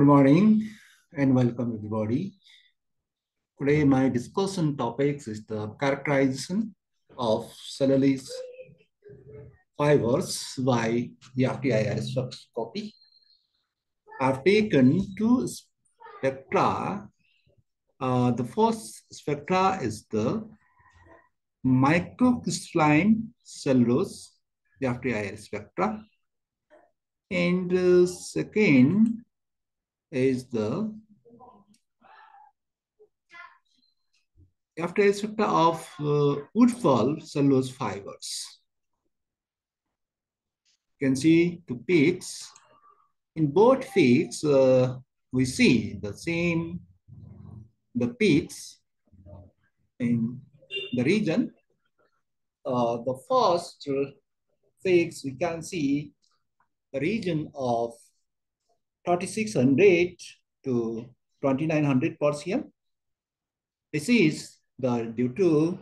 Good morning and welcome everybody. Today my discussion topics is the characterization of cellulose fibers by the FTIR spectroscopy. I've taken two spectra. Uh, the first spectra is the microcrystalline cellulose, the FTIR spectra. And uh, second is the after spectra of uh, Woodfall cellulose fibers. You can see the peaks. In both peaks, uh, we see the same, the peaks in the region. Uh, the first peaks, we can see the region of 3600 to 2900 per cm. This is the due to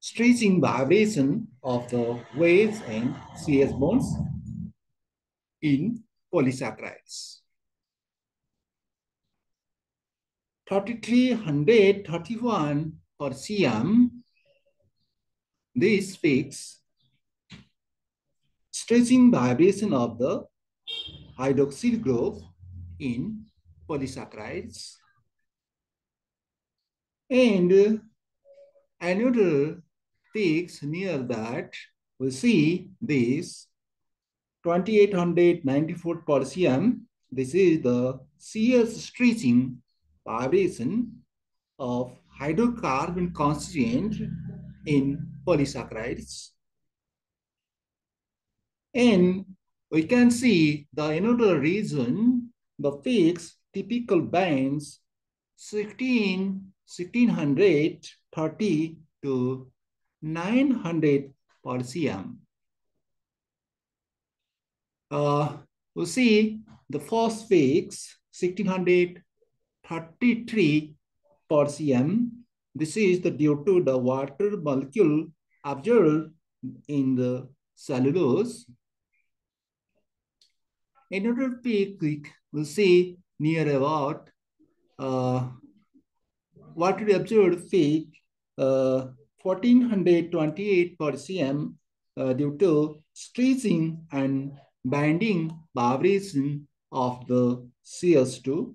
stretching vibration of the waves and CS bonds in polysaccharides. 3331 per cm, this fix stretching vibration of the hydroxyl group in polysaccharides. And another peaks near that, we see this 2894 per cm. This is the CS stretching vibration of hydrocarbon constituent in polysaccharides. And we can see the another reason the fixed typical bands 16, 1630 to 900 per cm. Uh, we see the first fix 1633 per cm. This is the due to the water molecule observed in the cellulose Another peak we will see near about uh, what we observed peak uh, 1428 per cm uh, due to stretching and binding vibration of the CS2.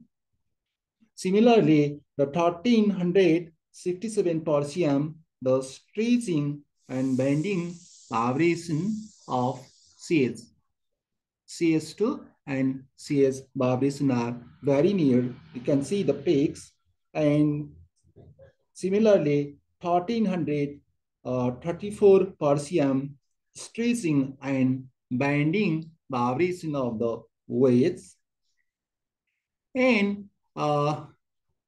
Similarly, the 1367 per cm, the stretching and bending vibration of CS. CS2 and CS vibration are very near. You can see the peaks and similarly 1300 uh, 34 per cm stretching and binding vibration of the weights. And uh,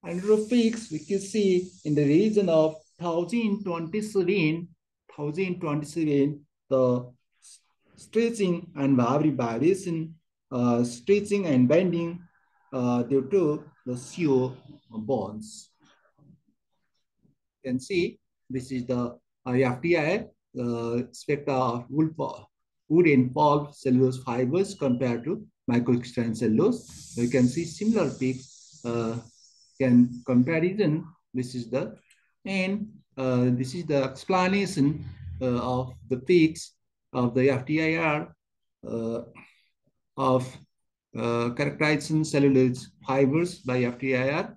under peaks, we can see in the region of 1027, 1027, the stretching and vibration, uh, stretching and bending uh, due to the CO bonds. You can see this is the FTI uh, spectra of wood, wood and pulp cellulose fibers compared to microcrystalline cellulose. You can see similar peaks uh, can comparison. This is the and uh, this is the explanation uh, of the peaks of the FTIR uh, of uh, characterizing cellulose fibers by FTIR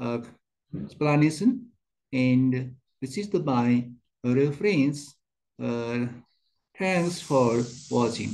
uh, explanation. And this is the my reference. Uh, thanks for watching.